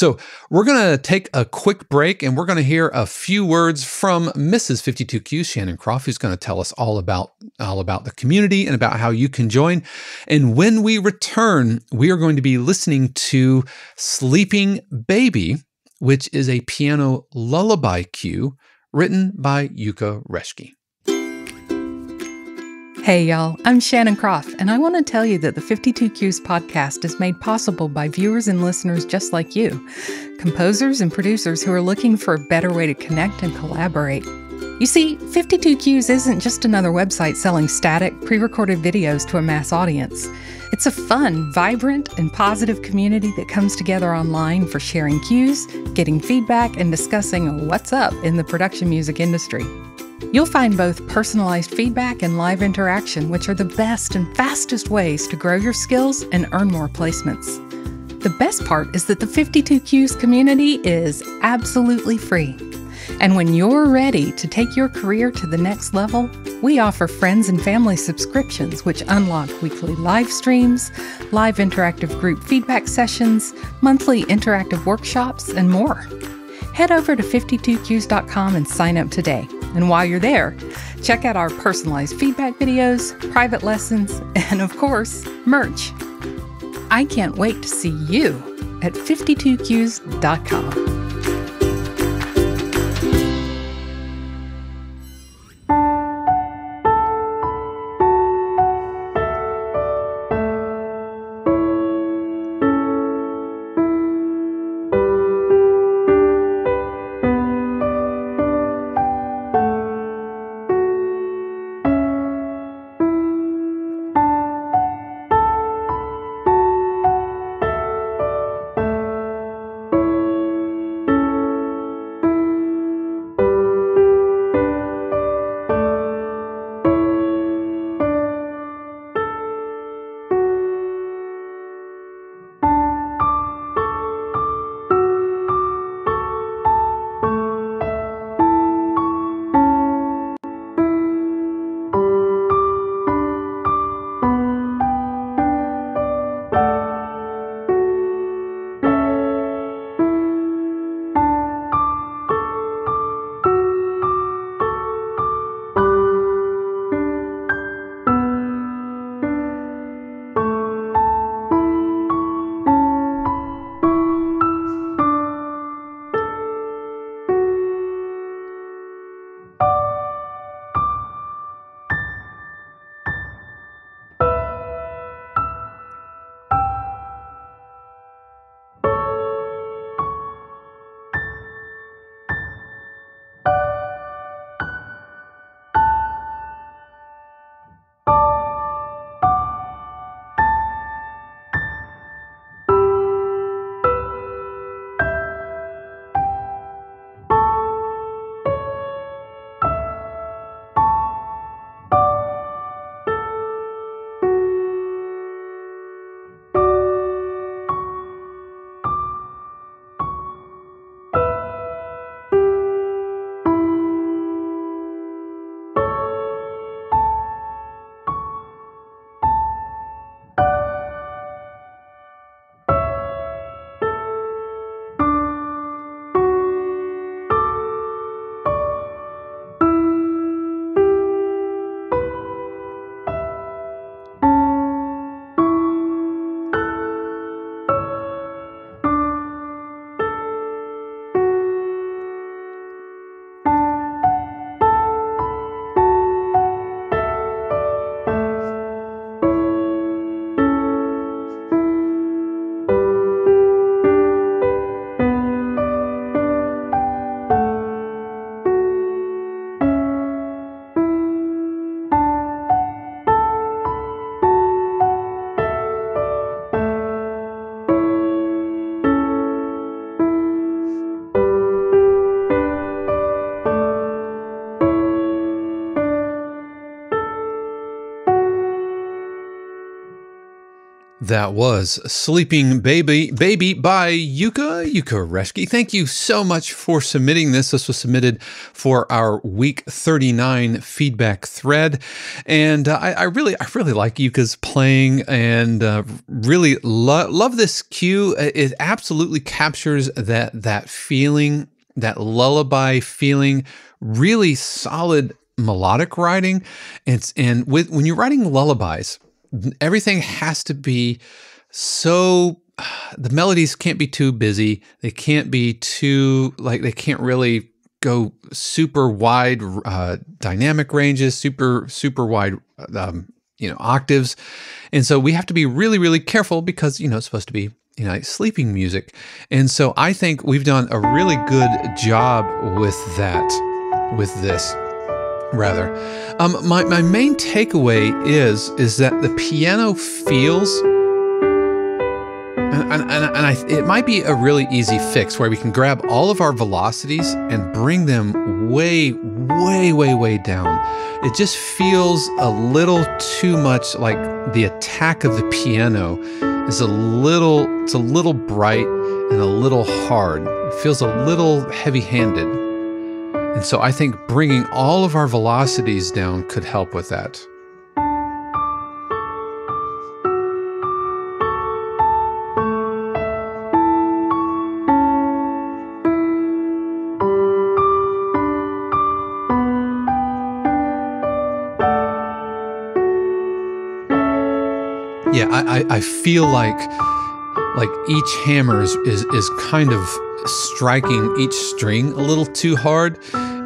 So, we're going to take a quick break and we're going to hear a few words from Mrs. 52Q, Shannon Kropf, who's going to tell us all about all about the community and about how you can join. And when we return, we are going to be listening to Sleeping Baby, which is a piano lullaby cue written by Yuka Reschke. Hey, y'all, I'm Shannon Kropf, and I want to tell you that the 52 Cues podcast is made possible by viewers and listeners just like you, composers and producers who are looking for a better way to connect and collaborate. You see, 52 Cues isn't just another website selling static, pre recorded videos to a mass audience. It's a fun, vibrant, and positive community that comes together online for sharing cues, getting feedback, and discussing what's up in the production music industry. You'll find both personalized feedback and live interaction, which are the best and fastest ways to grow your skills and earn more placements. The best part is that the 52 Cues community is absolutely free. And when you're ready to take your career to the next level, we offer friends and family subscriptions, which unlock weekly live streams, live interactive group feedback sessions, monthly interactive workshops, and more. Head over to 52cues.com and sign up today. And while you're there, check out our personalized feedback videos, private lessons, and of course, merch. I can't wait to see you at 52cues.com. That was Sleeping Baby Baby by Yuka Yuka Reschke. Thank you so much for submitting this. This was submitted for our week 39 feedback thread. And uh, I, I, really I really like Yuka's playing and uh, really lo- love this cue. It absolutely captures that that feeling, that lullaby feeling, really solid melodic writing. It's and with when you're writing lullabies, everything has to be so the melodies can't be too busy. They can't be too like they can't really go super wide uh, dynamic ranges, super super wide um, you know octaves, and so we have to be really really careful because you know it's supposed to be you know sleeping music, and so I think we've done a really good job with that with this rather. Um, my, my main takeaway is is that the piano feels and, and, and, I, it might be a really easy fix where we can grab all of our velocities and bring them way, way, way, way down. It just feels a little too much like the attack of the piano is a little, it's a little bright and a little hard. It feels a little heavy handed. And so I think bringing all of our velocities down could help with that. Yeah, I, I, feel like like each hammer is, is, is kind of striking each string a little too hard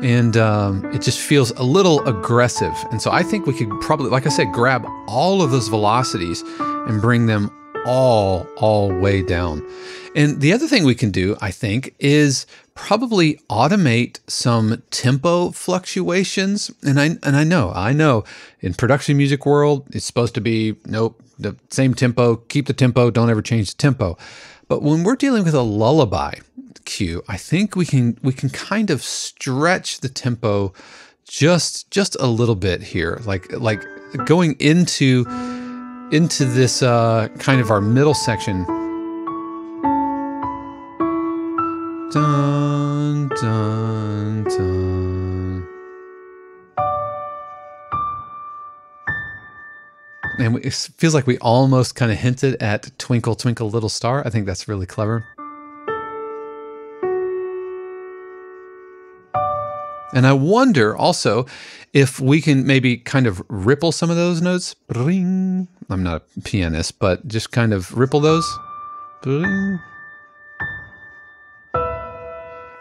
and um, it just feels a little aggressive. And so I think we could probably, like I said, grab all of those velocities and bring them all, all way down. And the other thing we can do, I think, is probably automate some tempo fluctuations. And I and I know, I know in production music world, it's supposed to be nope, the same tempo, keep the tempo, don't ever change the tempo. But when we're dealing with a lullaby cue, I think we can we can kind of stretch the tempo just just a little bit here. Like like going into into this uh, kind of our middle section. Dun dun. And it feels like we almost kind of hinted at Twinkle Twinkle Little Star. I think that's really clever. And I wonder also if we can maybe kind of ripple some of those notes. I'm not a pianist, but just kind of ripple those.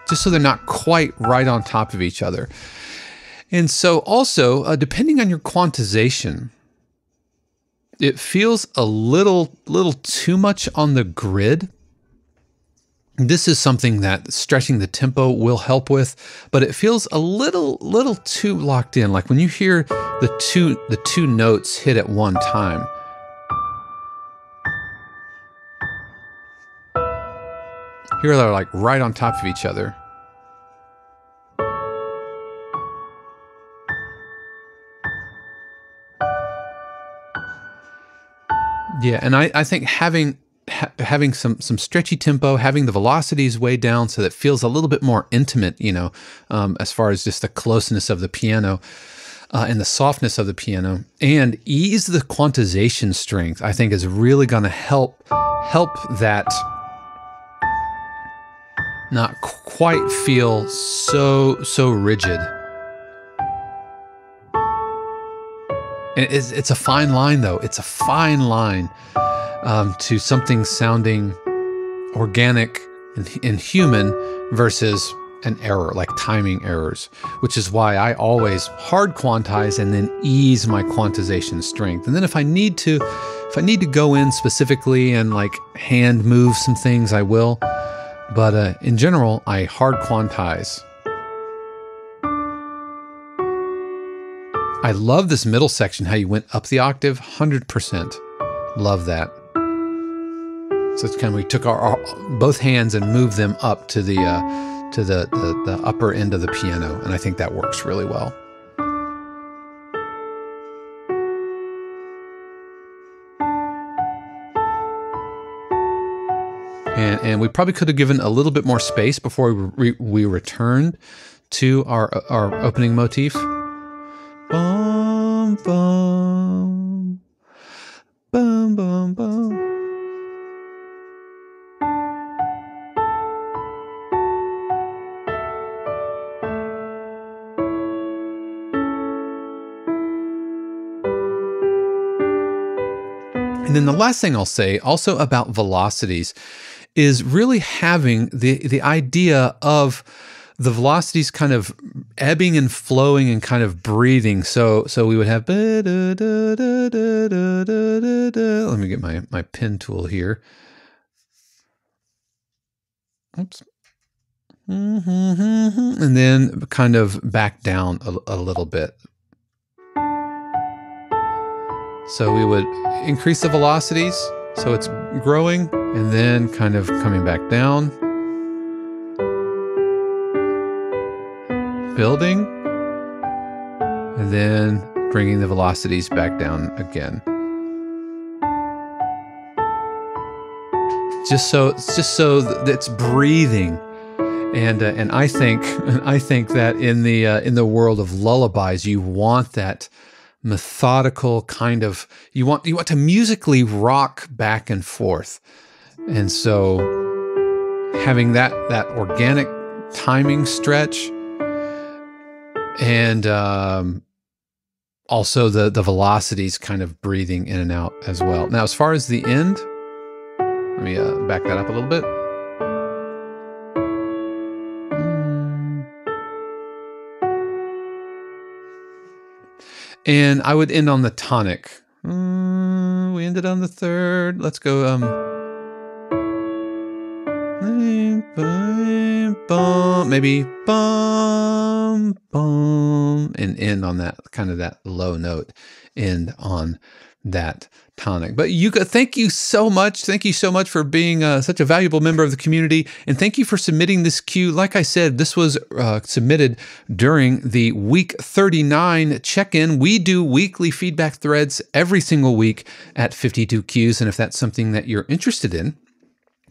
Just so they're not quite right on top of each other. And so also, uh, depending on your quantization, it feels a little little too much on the grid. This is something that stretching the tempo will help with, but it feels a little little too locked in. Like when you hear the two the two notes hit at one time. Here they're like right on top of each other. Yeah, and I, I think having ha- having some some stretchy tempo, having the velocities way down so that feels a little bit more intimate, you know, um, as far as just the closeness of the piano. Uh, and the softness of the piano and ease the quantization strength i think is really going to help help that not quite feel so so rigid It's, it's a fine line, though. It's a fine line um, to something sounding organic and, and human versus an error, like timing errors, which is why I always hard quantize and then ease my quantization strength. And then if I need to, if I need to go in specifically and like hand move some things, I will. But uh, in general, I hard quantize I love this middle section, how you went up the octave, 100%. Love that. So it's kind of we took our, our both hands and moved them up to the uh, to the, the the upper end of the piano, and I think that works really well. And, and we probably could have given a little bit more space before we, re- we returned to our, our opening motif. Bum, bum, bum, bum, bum. And then the last thing I'll say, also about velocities, is really having the the idea of the velocities kind of ebbing and flowing and kind of breathing. So so we would have let me get my my pen tool here. Oops. And then kind of back down a, a little bit. So we would increase the velocities so it's growing and then kind of coming back down. Building and then bringing the velocities back down again. Just so just so that it's breathing and uh, and I think I think that in the uh, in the world of lullabies you want that methodical kind of you want you want to musically rock back and forth and so having that that organic timing stretch and um, also the the velocities kind of breathing in and out as well now as far as the end let me uh, back that up a little bit And I would end on the tonic. Mm, we ended on the third. Let's go. Um, maybe bum bum and end on that kind of that low note. End on that tonic. But you thank you so much. Thank you so much for being uh, such a valuable member of the community. And thank you for submitting this cue. Like I said, this was uh, submitted during the week 39 check in. We do weekly feedback threads every single week at 52 cues. And if that's something that you're interested in,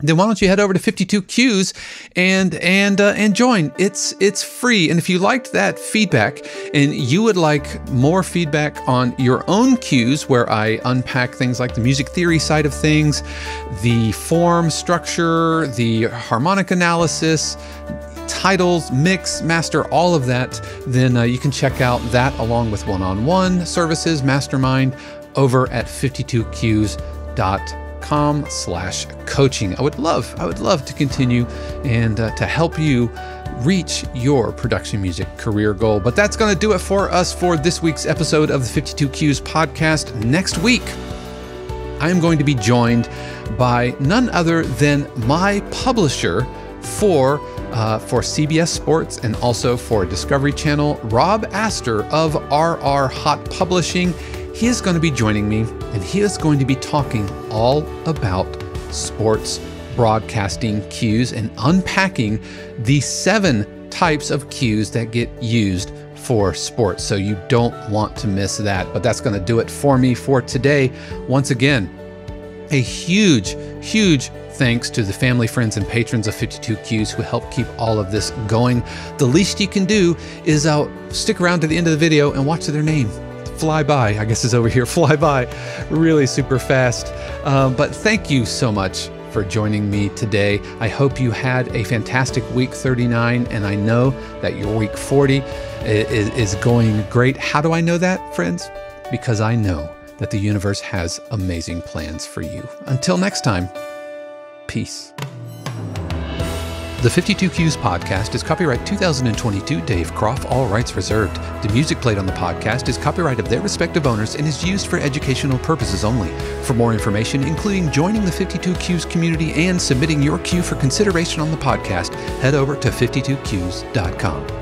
then why don't you head over to 52 Cues and and uh, and join? It's it's free. And if you liked that feedback and you would like more feedback on your own cues, where I unpack things like the music theory side of things, the form structure, the harmonic analysis, titles, mix, master, all of that, then uh, you can check out that along with one-on-one services, mastermind, over at 52cues.com com slash coaching. I would love, I would love to continue and uh, to help you reach your production music career goal. But that's going to do it for us for this week's episode of the 52 Cues podcast. Next week, I am going to be joined by none other than my publisher for uh, for CBS Sports and also for Discovery Channel, Rob Astor of RR Hot Publishing. He is going to be joining me and he is going to be talking all about sports broadcasting cues and unpacking the seven types of cues that get used for sports. So you don't want to miss that. But that's going to do it for me for today. Once again, a huge, huge thanks to the family, friends, and patrons of 52 Cues who help keep all of this going. The least you can do is uh, stick around to the end of the video and watch their name fly by. I guess is over here, fly by really super fast. Um, but thank you so much for joining me today. I hope you had a fantastic week 39, and I know that your week 40 is, is going great. How do I know that, friends? Because I know that the universe has amazing plans for you. Until next time, peace. The 52 Cues podcast is copyright 2022 Dave Kropf, all rights reserved. The music played on the podcast is copyright of their respective owners and is used for educational purposes only. For more information, including joining the 52 Cues community and submitting your cue for consideration on the podcast, head over to 52cues.com.